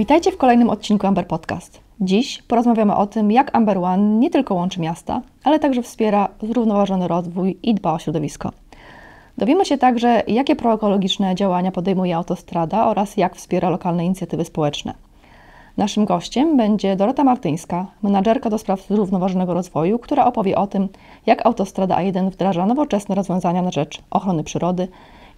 Witajcie w kolejnym odcinku Amber Podcast. Dziś porozmawiamy o tym, jak Amber One nie tylko łączy miasta, ale także wspiera zrównoważony rozwój i dba o środowisko. Dowiemy się także, jakie proekologiczne działania podejmuje autostrada oraz jak wspiera lokalne inicjatywy społeczne. Naszym gościem będzie Dorota Martyńska, menadżerka do spraw zrównoważonego rozwoju, która opowie o tym, jak autostrada A1 wdraża nowoczesne rozwiązania na rzecz ochrony przyrody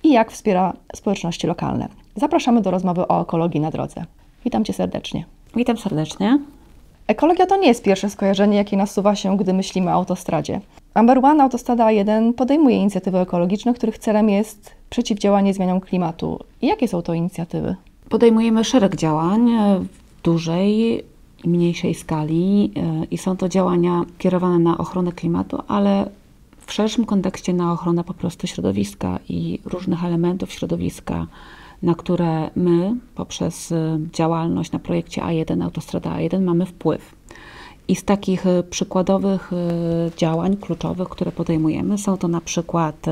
i jak wspiera społeczności lokalne. Zapraszamy do rozmowy o ekologii na drodze. Witam Cię serdecznie. Witam serdecznie. Ekologia to nie jest pierwsze skojarzenie, jakie nasuwa się, gdy myślimy o autostradzie. Amber One Autostrada A1 podejmuje inicjatywy ekologiczne, których celem jest przeciwdziałanie zmianom klimatu. Jakie są to inicjatywy? Podejmujemy szereg działań w dużej i mniejszej skali e, i są to działania kierowane na ochronę klimatu, ale w szerszym kontekście na ochronę po prostu środowiska i różnych elementów środowiska, na które my poprzez e, działalność na projekcie A1, Autostrada A1 mamy wpływ. I z takich e, przykładowych działań kluczowych, które podejmujemy, są to na przykład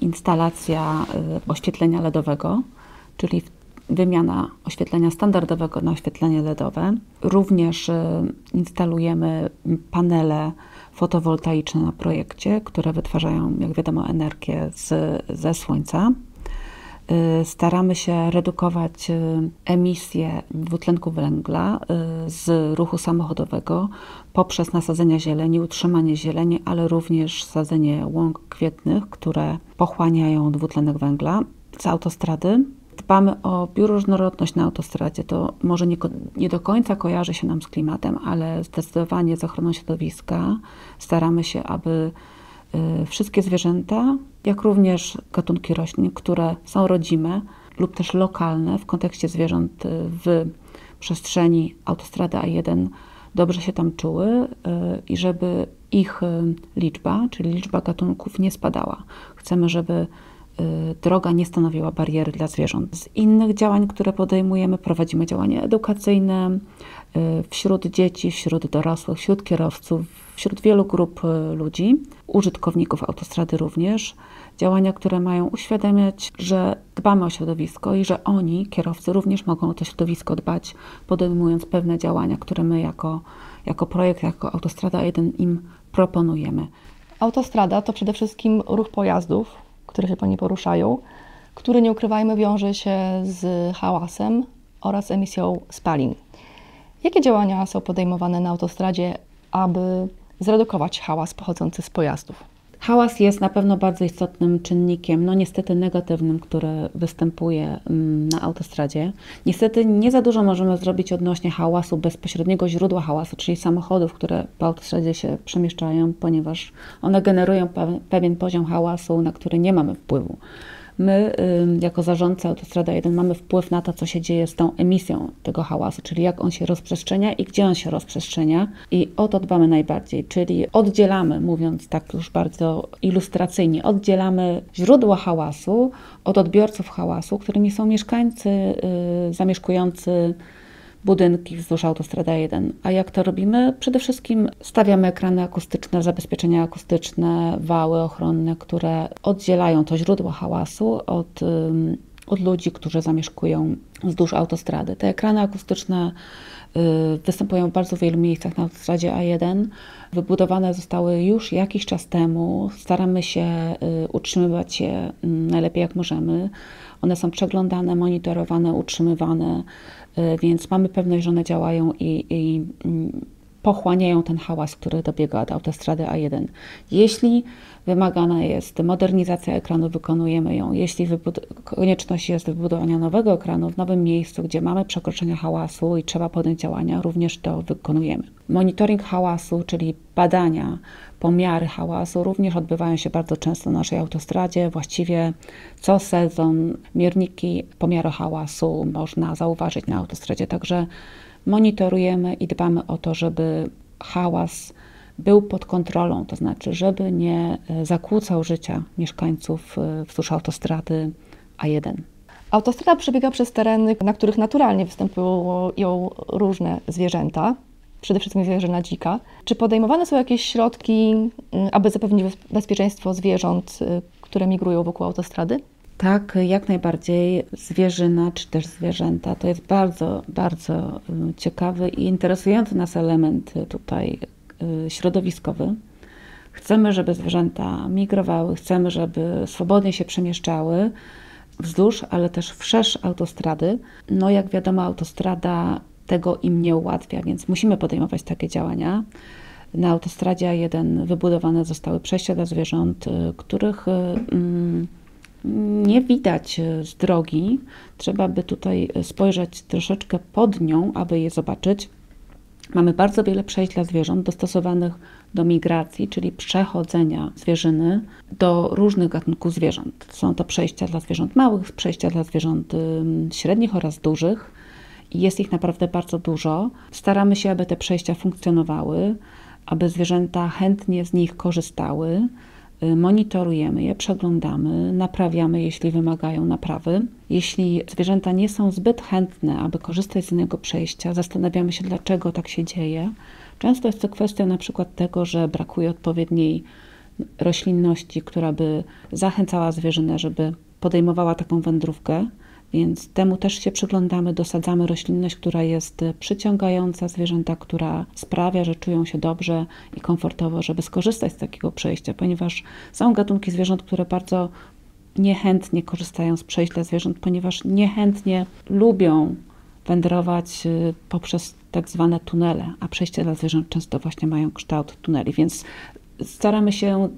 instalacja oświetlenia LEDowego, czyli wymiana oświetlenia standardowego na oświetlenie LEDowe. Również y, instalujemy panele fotowoltaiczne na projekcie, które wytwarzają, jak wiadomo, energię z, ze słońca. Y, staramy się redukować y, emisję dwutlenku węgla z ruchu samochodowego poprzez nasadzenie zieleni, utrzymanie zieleni, ale również sadzenie łąk kwietnych, które pochłaniają dwutlenek węgla z autostrady dbamy o bioróżnorodność na autostradzie. To może nie, nie do końca kojarzy się nam z klimatem, ale zdecydowanie z ochroną środowiska staramy się, aby y, wszystkie zwierzęta, jak również gatunki roślin, które są rodzime lub też lokalne w kontekście zwierząt y, w przestrzeni autostrady A1 dobrze się tam czuły y, i żeby ich liczba, czyli liczba gatunków nie spadała. Chcemy, żeby Y, droga nie stanowiła bariery dla zwierząt. Z innych działań, które podejmujemy, prowadzimy działania edukacyjne y, wśród dzieci, wśród dorosłych, wśród kierowców, wśród wielu grup y, ludzi, użytkowników autostrady również. Działania, które mają uświadamiać, że dbamy o środowisko i że oni, kierowcy, również mogą o to środowisko dbać, podejmując pewne działania, które my jako, jako projekt, jako Autostrada 1 im proponujemy. Autostrada to przede wszystkim ruch pojazdów, które się po poruszają, który nie ukrywajmy wiąże się z hałasem oraz emisją spalin. Jakie działania są podejmowane na autostradzie, aby zredukować hałas pochodzący z pojazdów? Hałas jest na pewno bardzo istotnym czynnikiem, no niestety negatywnym, który występuje mm, na autostradzie. Niestety nie za dużo możemy zrobić odnośnie hałasu, bezpośredniego źródła hałasu, czyli samochodów, które po autostradzie się przemieszczają, ponieważ one generują pewien poziom hałasu, na który nie mamy wpływu. My, jako zarządca Autostrada 1, mamy wpływ na to, co się dzieje z tą emisją tego hałasu, czyli jak on się rozprzestrzenia i gdzie on się rozprzestrzenia. I o to dbamy najbardziej, czyli oddzielamy, mówiąc tak już bardzo ilustracyjnie, oddzielamy źródła hałasu od odbiorców hałasu, którymi są mieszkańcy y, zamieszkujący budynki wzdłuż autostrada 1. A jak to robimy? Przede wszystkim stawiamy ekrany akustyczne, zabezpieczenia akustyczne, wały ochronne, które oddzielają to źródło hałasu od, od ludzi, którzy zamieszkują wzdłuż autostrady. Te ekrany akustyczne y, występują w bardzo wielu miejscach na autostradzie A1. Wybudowane zostały już jakiś czas temu. Staramy się y, utrzymywać je najlepiej jak możemy. One są przeglądane, monitorowane, utrzymywane. Y, więc mamy pewność, że one działają i, i mm, pochłaniają ten hałas, który dobiega od autostrady A1. Jeśli wymagana jest modernizacja ekranu, wykonujemy ją. Jeśli konieczność jest wybudowania nowego ekranu w nowym miejscu, gdzie mamy przekroczenie hałasu i trzeba podjąć działania, również to wykonujemy. Monitoring hałasu, czyli badania, pomiary hałasu również odbywają się bardzo często na naszej autostradzie. Właściwie co sezon mierniki pomiaru hałasu można zauważyć na autostradzie, także monitorujemy i dbamy o to, żeby hałas był pod kontrolą, to znaczy, żeby nie e, zakłócał życia mieszkańców e, wzdłuż autostrady A1. Autostrada przebiega przez tereny, na których naturalnie występują różne zwierzęta, przede wszystkim zwierzęta dzika. Czy podejmowane są jakieś środki, aby zapewnić bezpieczeństwo zwierząt, które migrują wokół autostrady? Tak, jak najbardziej zwierzyna czy też zwierzęta to jest bardzo, bardzo y, ciekawy i interesujący nas element tutaj środowiskowy. Chcemy, żeby zwierzęta migrowały, chcemy, żeby swobodnie się przemieszczały wzdłuż, ale też wszerz autostrady. No, jak wiadomo, autostrada tego im nie ułatwia, więc musimy podejmować takie działania. Na autostradzie A1 wybudowane zostały przejścia dla zwierząt, y, których mm, nie widać z drogi. Trzeba by tutaj spojrzeć troszeczkę pod nią, aby je zobaczyć. Mamy bardzo wiele przejść dla zwierząt dostosowanych do migracji, czyli przechodzenia zwierzyny do różnych gatunków zwierząt. Są to przejścia dla zwierząt małych, przejścia dla zwierząt średnich oraz dużych. Jest ich naprawdę bardzo dużo. Staramy się, aby te przejścia funkcjonowały, aby zwierzęta chętnie z nich korzystały. Y, monitorujemy je, przeglądamy, naprawiamy, jeśli wymagają naprawy. Jeśli zwierzęta nie są zbyt chętne, aby korzystać z innego przejścia, zastanawiamy się, dlaczego tak się dzieje. Często jest to kwestia na przykład tego, że brakuje odpowiedniej roślinności, która by zachęcała zwierzynę, żeby podejmowała taką wędrówkę. Więc temu też się przyglądamy, dosadzamy roślinność, która jest przyciągająca zwierzęta, która sprawia, że czują się dobrze i komfortowo, żeby skorzystać z takiego przejścia, ponieważ są gatunki zwierząt, które bardzo niechętnie korzystają z przejść dla zwierząt, ponieważ niechętnie lubią wędrować y, poprzez tak zwane tunele, a przejścia dla zwierząt często właśnie mają kształt tuneli, więc staramy się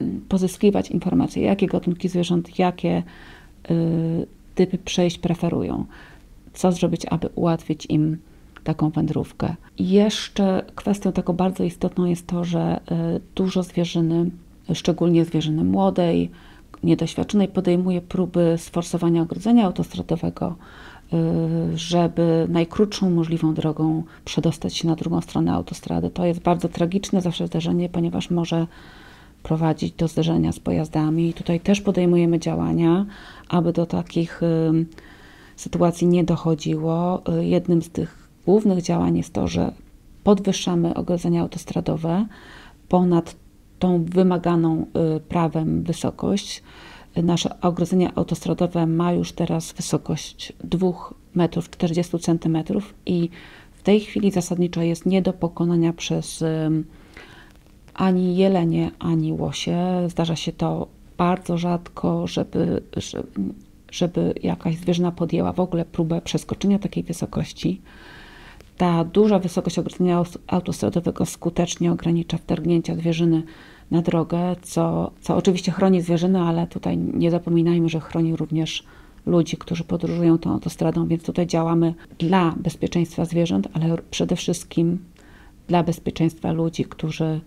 mm, pozyskiwać informacje, jakie gatunki zwierząt, jakie y, typy przejść preferują. Co zrobić, aby ułatwić im taką wędrówkę. Jeszcze kwestią taką bardzo istotną jest to, że y, dużo zwierzyny, szczególnie zwierzyny młodej, niedoświadczonej, podejmuje próby sforsowania ogrodzenia autostradowego, y, żeby najkrótszą możliwą drogą przedostać się na drugą stronę autostrady. To jest bardzo tragiczne zawsze zdarzenie, ponieważ może prowadzić do zderzenia z pojazdami. I tutaj też podejmujemy działania, aby do takich sytuacji nie dochodziło. Y, jednym z tych głównych działań jest to, że podwyższamy ogrodzenia autostradowe ponad tą wymaganą y, prawem wysokość. Nasze ogrodzenie autostradowe ma już teraz wysokość 2 metrów 40 centymetrów i w tej chwili zasadniczo jest nie do pokonania przez ani jelenie, ani łosie. Zdarza się to bardzo rzadko, żeby, żeby jakaś zwierzyna podjęła w ogóle próbę przeskoczenia takiej wysokości. Ta duża wysokość ogrodzenia autostradowego skutecznie ogranicza wtargnięcia zwierzyny na drogę, co, co oczywiście chroni zwierzynę, ale tutaj nie zapominajmy, że chroni również ludzi, którzy podróżują tą autostradą, więc tutaj działamy dla bezpieczeństwa zwierząt, ale przede wszystkim dla bezpieczeństwa ludzi, którzy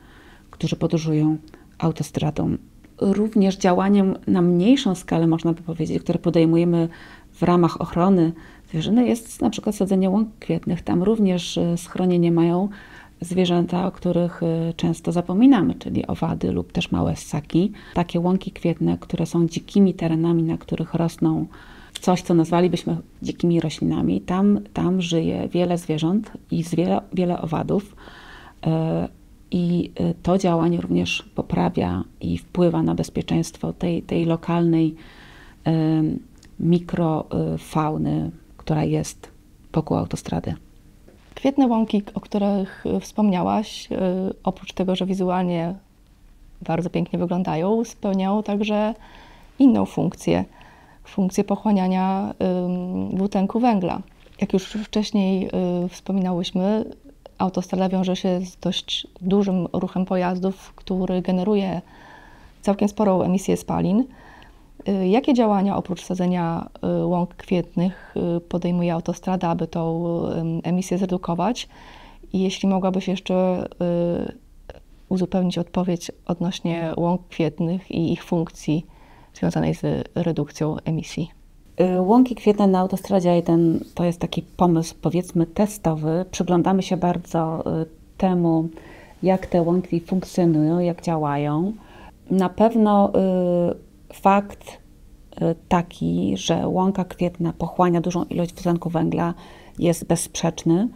którzy podróżują autostradą. Również działaniem na mniejszą skalę, można by powiedzieć, które podejmujemy w ramach ochrony zwierzyny, jest na przykład sadzenie łąk kwietnych. Tam również e, schronienie mają zwierzęta, o których e, często zapominamy, czyli owady lub też małe ssaki. Takie łąki kwietne, które są dzikimi terenami, na których rosną coś, co nazwalibyśmy dzikimi roślinami. Tam, tam żyje wiele zwierząt i wiele, wiele owadów. I y, to działanie również poprawia i wpływa na bezpieczeństwo tej, tej lokalnej mikrofauny, która jest wokół autostrady. Kwietne łąki, o których wspomniałaś, y, oprócz tego, że wizualnie bardzo pięknie wyglądają, spełniają także inną funkcję funkcję pochłaniania dwutlenku węgla. Jak już wcześniej y, wspominałyśmy, autostrada wiąże się z dość dużym ruchem pojazdów, który generuje całkiem sporą emisję spalin. Y, jakie działania oprócz sadzenia y, łąk kwietnych y, podejmuje autostrada, aby tą emisję zredukować? I jeśli mogłabyś jeszcze uzupełnić odpowiedź odnośnie łąk kwietnych i ich funkcji związanej z redukcją emisji? Y, łąki kwietne na autostradzie 1 to jest taki pomysł, powiedzmy, testowy. Przyglądamy się bardzo y, temu, jak te łąki funkcjonują, jak działają. Na pewno y, fakt taki, że łąka kwietna pochłania dużą ilość dwutlenku węgla, jest bezsprzeczny.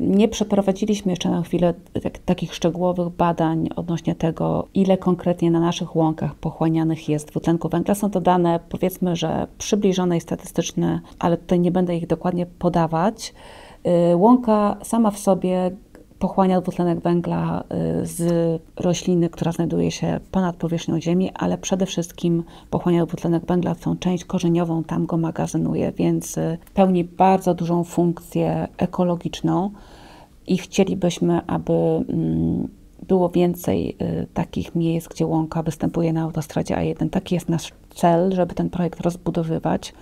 Nie przeprowadziliśmy jeszcze na chwilę tak, takich szczegółowych badań odnośnie tego, ile konkretnie na naszych łąkach pochłanianych jest dwutlenku węgla. Są to dane, powiedzmy, że przybliżone i statystyczne, ale tutaj nie będę ich dokładnie podawać. Łąka sama w sobie pochłania dwutlenek węgla y, z rośliny, która znajduje się ponad powierzchnią Ziemi, ale przede wszystkim pochłania dwutlenek węgla w tą część korzeniową, tam go magazynuje, więc y, pełni bardzo dużą funkcję ekologiczną i chcielibyśmy, aby mm, było więcej y, takich miejsc, gdzie łąka występuje na autostradzie A1. Taki jest nasz cel, żeby ten projekt rozbudowywać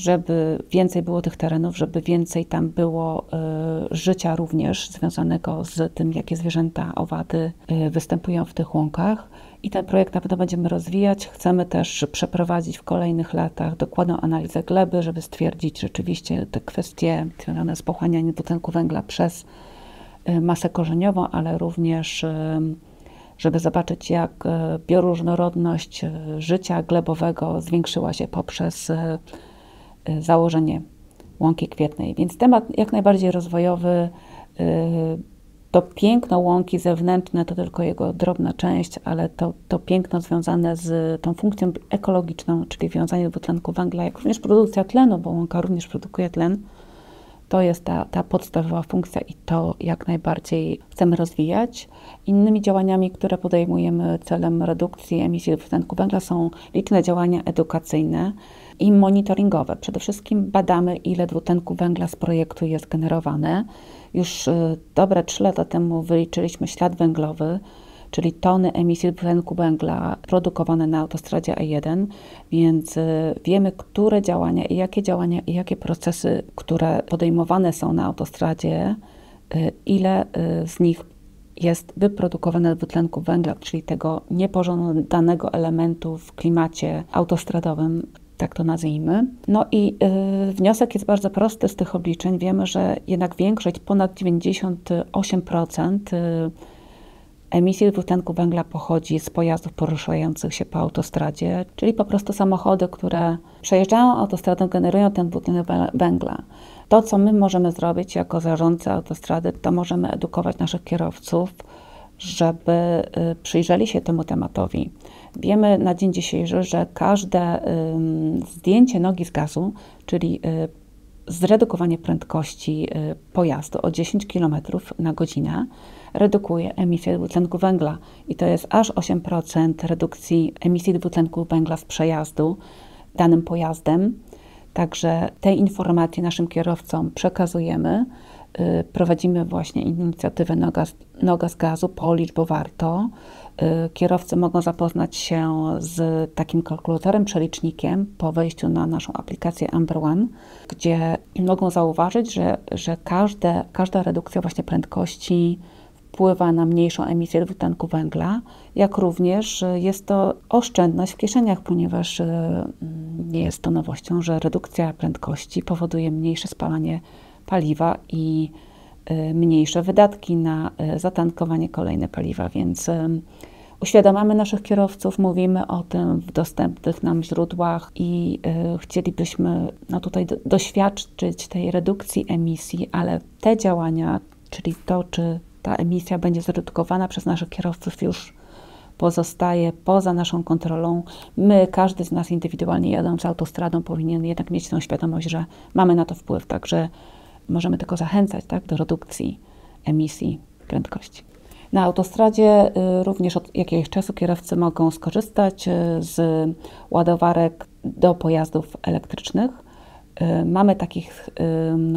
żeby więcej było tych terenów, żeby więcej tam było y, życia również związanego z tym, jakie zwierzęta, owady y, występują w tych łąkach. I ten projekt na pewno będziemy rozwijać. Chcemy też przeprowadzić w kolejnych latach dokładną analizę gleby, żeby stwierdzić rzeczywiście te kwestie związane z pochłanianiem dwutlenku węgla przez y, masę korzeniową, ale również żeby zobaczyć, jak bioróżnorodność życia glebowego zwiększyła się poprzez założenie łąki kwietnej. Więc temat jak najbardziej rozwojowy. Y, to piękno łąki zewnętrzne to tylko jego drobna część, ale to, to piękno związane z tą funkcją ekologiczną, czyli wiązanie dwutlenku węgla, jak również produkcja tlenu, bo łąka również produkuje tlen, to jest ta, ta podstawowa funkcja i to jak najbardziej chcemy rozwijać. Innymi działaniami, które podejmujemy celem redukcji emisji dwutlenku węgla są liczne działania edukacyjne i monitoringowe. Przede wszystkim badamy, ile dwutlenku węgla z projektu jest generowane. Już y, dobre 3 lata temu wyliczyliśmy ślad węglowy, czyli tony emisji dwutlenku węgla produkowane na autostradzie A1, więc y, wiemy, które działania i jakie działania i jakie procesy, które podejmowane są na autostradzie, y, ile z nich jest wyprodukowane dwutlenku węgla, czyli tego niepożądanego elementu w klimacie autostradowym, tak to nazwijmy. No i y, wniosek jest bardzo prosty z tych obliczeń. Wiemy, że jednak większość, ponad 98% y, emisji dwutlenku węgla pochodzi z pojazdów poruszających się po autostradzie, czyli po prostu samochody, które przejeżdżają autostradą, generują ten dwutlenek węgla. To, co my możemy zrobić jako zarządcy autostrady, to możemy edukować naszych kierowców, żeby y, przyjrzeli się temu tematowi. Wiemy na dzień dzisiejszy, że każde zdjęcie nogi z gazu, czyli y, zredukowanie prędkości y, pojazdu o 10 km na godzinę, redukuje emisję dwutlenku węgla i to jest aż 8% redukcji emisji dwutlenku węgla z przejazdu danym pojazdem. Także te informacje naszym kierowcom przekazujemy. Y, prowadzimy właśnie inicjatywę Noga, Noga z gazu, policz, bo warto. Y, kierowcy mogą zapoznać się z takim kalkulatorem, przelicznikiem po wejściu na naszą aplikację Amber One, gdzie mogą zauważyć, że, że każde, każda redukcja właśnie prędkości wpływa na mniejszą emisję dwutlenku węgla, jak również jest to oszczędność w kieszeniach, ponieważ y, nie jest to nowością, że redukcja prędkości powoduje mniejsze spalanie paliwa i y, mniejsze wydatki na y, zatankowanie kolejne paliwa, więc y, uświadamiamy naszych kierowców, mówimy o tym w dostępnych nam źródłach i chcielibyśmy no tutaj doświadczyć tej redukcji emisji, ale te działania, czyli to, czy ta emisja będzie zredukowana przez naszych kierowców już pozostaje poza naszą kontrolą. My, każdy z nas indywidualnie jadąc autostradą, powinien jednak mieć tą świadomość, że mamy na to wpływ. Także możemy tylko zachęcać tak, do redukcji emisji prędkości. Na autostradzie y, również od jakiegoś czasu kierowcy mogą skorzystać y, z ładowarek do pojazdów elektrycznych. Y, mamy takich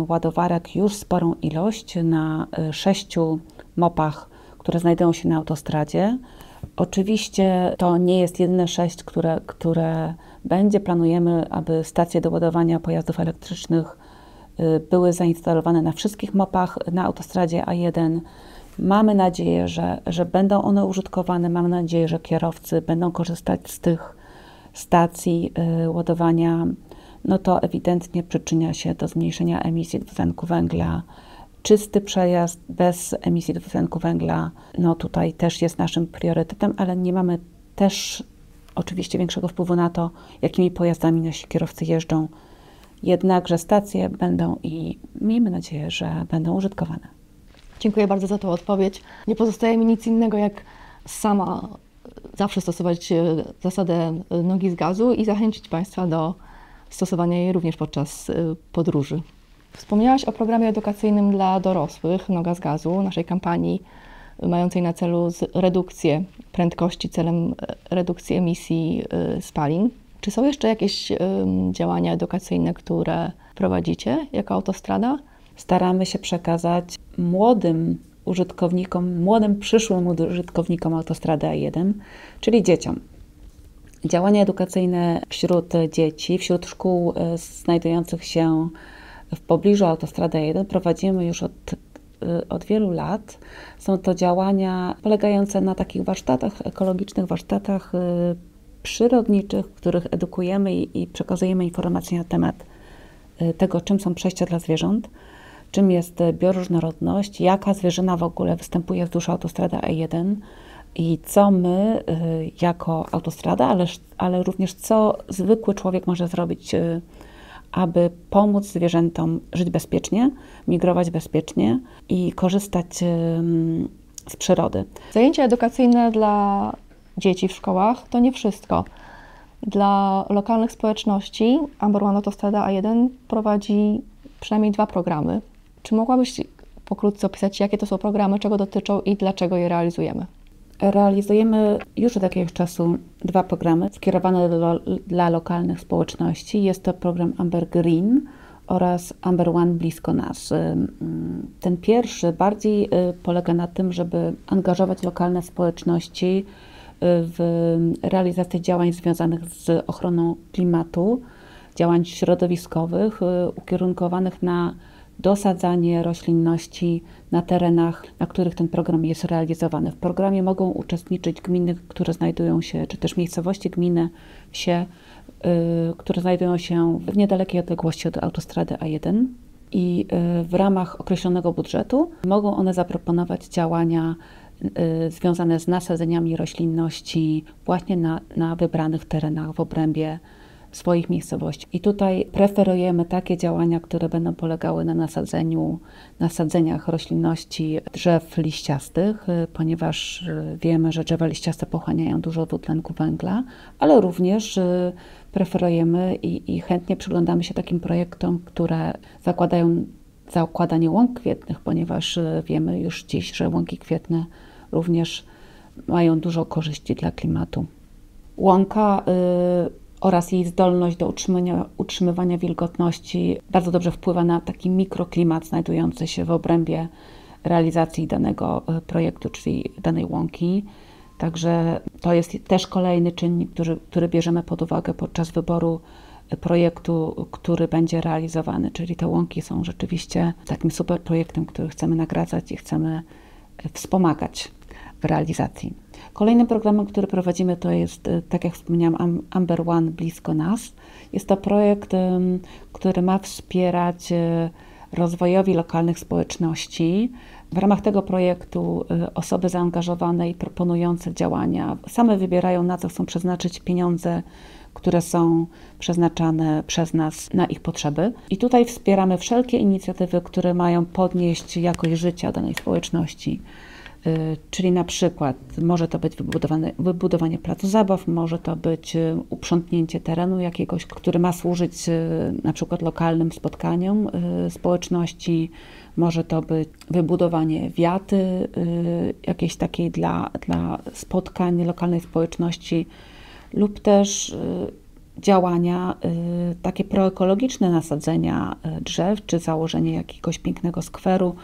ładowarek już sporą ilość na sześciu mopach, które znajdują się na autostradzie. Oczywiście to nie jest jedyne sześć, które, które będzie. Planujemy, aby stacje do ładowania pojazdów elektrycznych były zainstalowane na wszystkich mapach na autostradzie A1. Mamy nadzieję, że, że będą one użytkowane. Mamy nadzieję, że kierowcy będą korzystać z tych stacji y, ładowania. No to ewidentnie przyczynia się do zmniejszenia emisji dwutlenku węgla. Czysty przejazd bez emisji dwutlenku węgla, no tutaj też jest naszym priorytetem, ale nie mamy też oczywiście większego wpływu na to, jakimi pojazdami nasi kierowcy jeżdżą Jednakże stacje będą i miejmy nadzieję, że będą użytkowane. Dziękuję bardzo za tą odpowiedź. Nie pozostaje mi nic innego, jak sama zawsze stosować e, zasadę e, nogi z gazu i zachęcić Państwa do stosowania jej również podczas e, podróży. Wspomniałaś o programie edukacyjnym dla dorosłych Noga z gazu, naszej kampanii mającej na celu redukcję prędkości celem redukcji emisji spalin. Czy są jeszcze jakieś działania edukacyjne, które prowadzicie jako autostrada? Staramy się przekazać młodym użytkownikom, młodym przyszłym użytkownikom autostrady A1, czyli dzieciom. Działania edukacyjne wśród dzieci, wśród szkół e, znajdujących się w pobliżu autostrady A1 prowadzimy już od, e, od wielu lat. Są to działania polegające na takich warsztatach, ekologicznych warsztatach e, przyrodniczych, których edukujemy i, przekazujemy informacje na temat tego, czym są przejścia dla zwierząt czym jest bioróżnorodność, jaka zwierzyna w ogóle występuje wzdłuż autostrady A1 i co my y, jako autostrada, ale, ale również co zwykły człowiek może zrobić, y, aby pomóc zwierzętom żyć bezpiecznie, migrować bezpiecznie i korzystać y, z przyrody. Zajęcia edukacyjne dla dzieci w szkołach to nie wszystko. Dla lokalnych społeczności Amber One Autostrada A1 prowadzi przynajmniej dwa programy. Czy mogłabyś pokrótce opisać, jakie to są programy, czego dotyczą i dlaczego je realizujemy? Realizujemy już od jakiegoś czasu dwa programy skierowane do, dla lokalnych społeczności. Jest to program Amber Green oraz Amber One blisko nas. Ten pierwszy bardziej y, polega na tym, żeby angażować lokalne społeczności w realizację działań związanych z ochroną klimatu, działań środowiskowych, y, ukierunkowanych na dosadzanie roślinności na terenach, na których ten program jest realizowany. W programie mogą uczestniczyć gminy, które znajdują się, czy też miejscowości gminy, wsie, yy, które znajdują się w niedalekiej odległości od autostrady A1 i yy, w ramach określonego budżetu mogą one zaproponować działania związane z nasadzeniami roślinności właśnie na, na wybranych terenach w obrębie swoich miejscowości. I tutaj preferujemy takie działania, które będą polegały na nasadzeniu, nasadzeniach roślinności drzew liściastych, y, ponieważ y, wiemy, że drzewa liściaste pochłaniają dużo dwutlenku węgla, ale również y, preferujemy i, i chętnie przyglądamy się takim projektom, które zakładają zakładanie łąk kwietnych, ponieważ wiemy już dziś, że łąki kwietne również mają dużo korzyści dla klimatu. Łąka y, oraz jej zdolność do utrzymywania wilgotności bardzo dobrze wpływa na taki mikroklimat znajdujący się w obrębie realizacji danego e, projektu, czyli danej łąki. Także to jest też kolejny czynnik, który, który bierzemy pod uwagę podczas wyboru e, projektu, który będzie realizowany. Czyli te łąki są rzeczywiście takim super projektem, który chcemy nagradzać i chcemy e, wspomagać realizacji. Kolejnym programem, który prowadzimy, to jest, e, tak jak wspomniałam, Amber One blisko nas. Jest to projekt, który ma wspierać e, rozwojowi lokalnych społeczności. W ramach tego projektu e, osoby zaangażowane i proponujące działania same wybierają, na co chcą przeznaczyć pieniądze, które są przeznaczane przez nas na ich potrzeby. I tutaj wspieramy wszelkie inicjatywy, które mają podnieść jakość życia danej społeczności czyli na przykład może to być wybudowanie placu zabaw, może to być y, uprzątnięcie terenu jakiegoś, który ma służyć y, na przykład lokalnym spotkaniom społeczności, może to być wybudowanie wiaty jakiejś takiej dla, dla spotkań lokalnej społeczności lub też działania takie proekologiczne nasadzenia drzew, czy założenie jakiegoś pięknego skweru,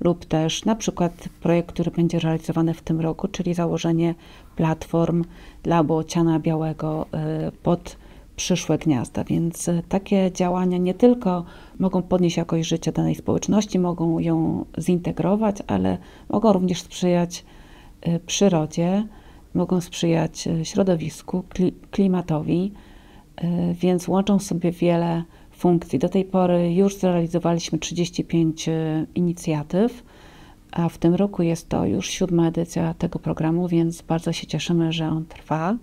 lub też na przykład projekt, który będzie realizowany w tym roku, czyli założenie platform dla błociana białego y, pod przyszłe gniazda. Więc y, takie działania nie tylko mogą podnieść jakość życia danej społeczności, mogą ją zintegrować, ale mogą również sprzyjać y, przyrodzie, mogą sprzyjać środowisku, klimatowi, więc łączą sobie wiele funkcji. Do tej pory już zrealizowaliśmy 35 e, inicjatyw, a w tym roku jest to już siódma edycja tego programu, więc bardzo się cieszymy, że on trwa.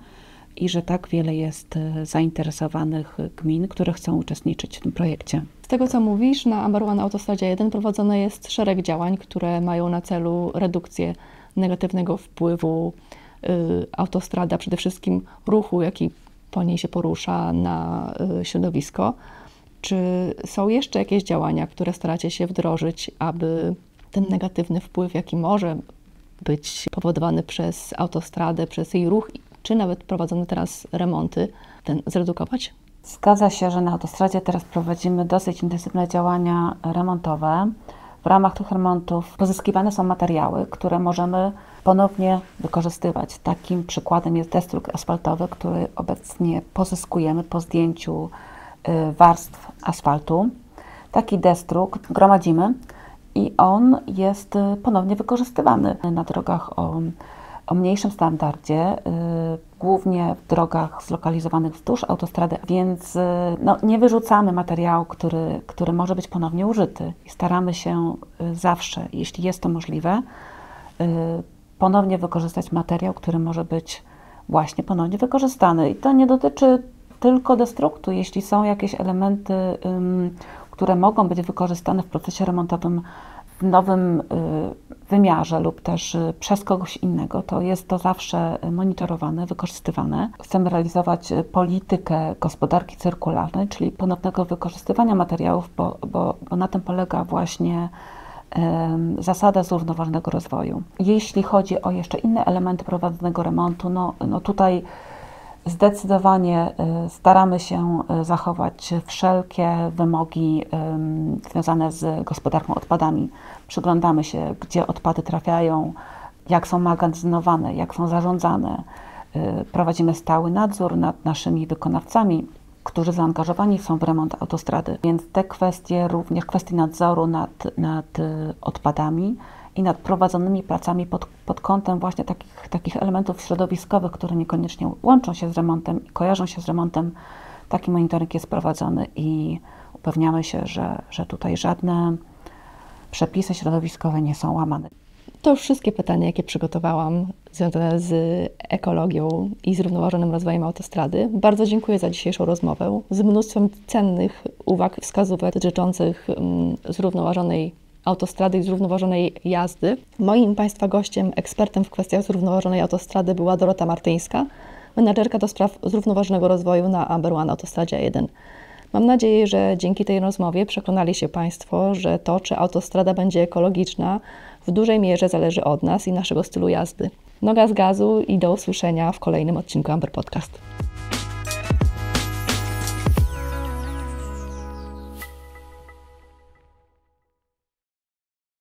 i że tak wiele jest e, zainteresowanych gmin, które chcą uczestniczyć w tym projekcie. Z tego co mówisz, na One Autostradzie 1 prowadzone jest szereg działań, które mają na celu redukcję negatywnego wpływu y, autostrada, przede wszystkim ruchu, jaki po niej się porusza na środowisko. Czy są jeszcze jakieś działania, które staracie się wdrożyć, aby ten negatywny wpływ, jaki może być powodowany przez autostradę, przez jej ruch, czy nawet prowadzone teraz remonty, ten zredukować? Zgadza się, że na autostradzie teraz prowadzimy dosyć intensywne działania remontowe. W ramach tych remontów pozyskiwane są materiały, które możemy ponownie wykorzystywać. Takim przykładem jest destruk asfaltowy, który obecnie pozyskujemy po zdjęciu warstw asfaltu. Taki destruk gromadzimy i on jest y, ponownie wykorzystywany na drogach o, o mniejszym standardzie, y, głównie w drogach zlokalizowanych wzdłuż autostrady, więc y, no, nie wyrzucamy materiału, który, który może być ponownie użyty i staramy się zawsze, jeśli jest to możliwe, ponownie wykorzystać materiał, który może być właśnie ponownie wykorzystany. I to nie dotyczy tylko destruktu. Jeśli są jakieś elementy które mogą być wykorzystane w procesie remontowym w nowym y, wymiarze lub też y, przez kogoś innego, to jest to zawsze monitorowane, wykorzystywane. Chcemy realizować politykę gospodarki cyrkularnej, czyli ponownego wykorzystywania materiałów, bo, bo, bo na tym polega właśnie zasada zrównoważonego rozwoju. Jeśli chodzi o jeszcze inne elementy prowadzonego remontu, no, no tutaj Zdecydowanie y, staramy się y, zachować wszelkie wymogi związane z gospodarką odpadami. Przyglądamy się, gdzie odpady trafiają, jak są magazynowane, jak są zarządzane. Y, prowadzimy stały nadzór nad naszymi wykonawcami, którzy zaangażowani są w remont autostrady, więc te kwestie, również kwestie nadzoru nad, nad odpadami, i nad prowadzonymi pracami pod, pod kątem właśnie takich, takich elementów środowiskowych, które niekoniecznie łączą się z remontem i kojarzą się z remontem. Taki monitoring jest prowadzony i upewniamy się, że, że tutaj żadne przepisy środowiskowe nie są łamane. To już wszystkie pytania, jakie przygotowałam związane z ekologią i zrównoważonym rozwojem autostrady. Bardzo dziękuję za dzisiejszą rozmowę z mnóstwem cennych uwag, wskazówek dotyczących um, zrównoważonej autostrady i zrównoważonej jazdy. Moim Państwa gościem, ekspertem w kwestiach zrównoważonej autostrady była Dorota Martyńska, menadżerka do spraw zrównoważonego rozwoju na Amber One Autostradzie 1. Mam nadzieję, że dzięki tej rozmowie przekonali się Państwo, że to, czy autostrada będzie ekologiczna, w dużej mierze zależy od nas i naszego stylu jazdy. Noga z gazu i do usłyszenia w kolejnym odcinku Amber Podcast.